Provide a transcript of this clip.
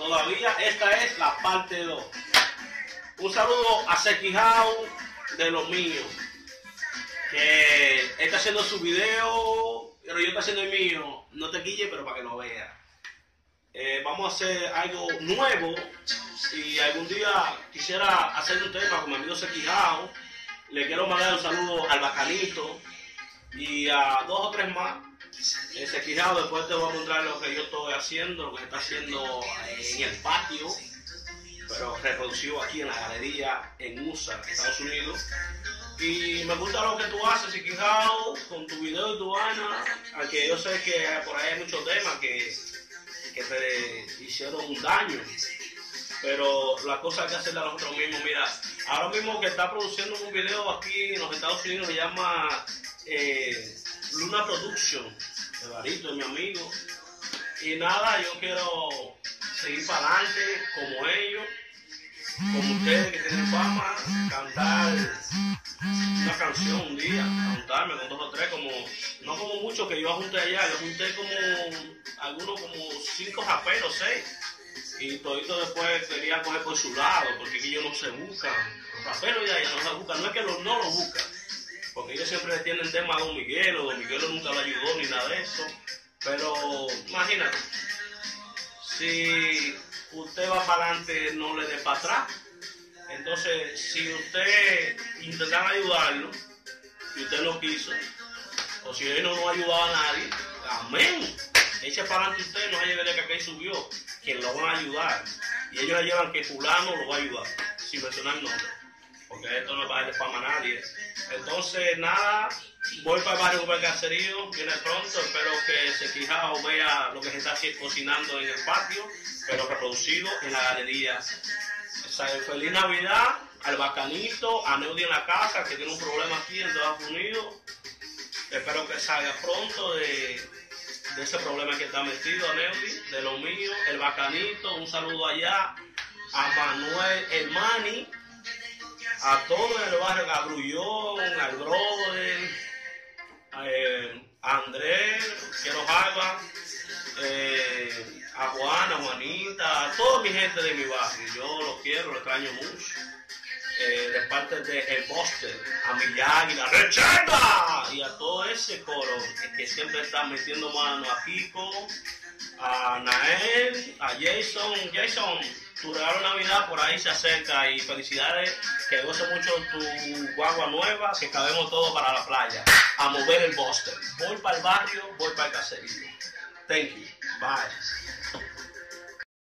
todavía esta es la parte 2. Un saludo a Sequijao de los míos, que está haciendo su video, pero yo estoy haciendo el mío. No te quille, pero para que lo veas. Eh, vamos a hacer algo nuevo y algún día quisiera hacer un tema con mi amigo Sequijao. Le quiero mandar un saludo al Bacanito y a dos o tres más. Ese Quijado, después te voy a mostrar lo que yo estoy haciendo, lo que se está haciendo en el patio, pero reproducido aquí en la galería en USA, Estados Unidos. Y me gusta lo que tú haces, Quijado, con tu video y tu vaina, aunque yo sé que por ahí hay muchos temas que, que te hicieron un daño. Pero la cosa que hacerla nosotros mismos. Mira, ahora mismo que está produciendo un video aquí en los Estados Unidos se llama eh, Luna Production, Evarito mi amigo. Y nada, yo quiero seguir para adelante como ellos, como ustedes que tienen fama, cantar una canción un día, cantarme con dos o tres, como, no como muchos que yo junté allá, yo junté como algunos como cinco raperos, seis. Y todito después quería coger por su lado, porque ellos no se buscan. Los raperos ya, no se buscan, no es que los, no lo buscan porque ellos siempre tienen tema a Don Miguel, o Don Miguel nunca lo ayudó ni nada de eso. Pero imagínate, si usted va para adelante, no le dé para atrás. Entonces, si usted intenta ayudarlo y usted no quiso, o si él no, no ayudaba a nadie, amén. Eche para adelante usted, no hay que que aquí subió, que lo van a ayudar. Y ellos le llevan que fulano lo va a ayudar, sin mencionar nombre esto no va a fama a nadie. Entonces, nada, voy para el barrio del caserío, viene pronto, espero que se fija o vea lo que se está cocinando en el patio, pero reproducido en la galería. feliz Navidad al bacanito, a Neudi en la casa, que tiene un problema aquí en Estados Unidos. Espero que salga pronto de, de ese problema que está metido a Neudi, de lo mío, el bacanito, un saludo allá a Manuel Hermani, a todo el barrio, a Grullón, al Brother, eh, a Andrés, Quiero Jalba, eh, a Juana, Juanita, a toda mi gente de mi barrio. Yo los quiero, los extraño mucho. Eh, de parte de El Buster, a Miyagi, la Recheta y a todo ese coro que siempre está metiendo mano a Kiko, a Nael, a Jason. Jason, tu regalo Navidad por ahí se acerca y felicidades, que goce mucho tu guagua nueva, que cabemos todos para la playa, a mover el Buster. Voy para el barrio, voy para el caserío. Thank you. Bye.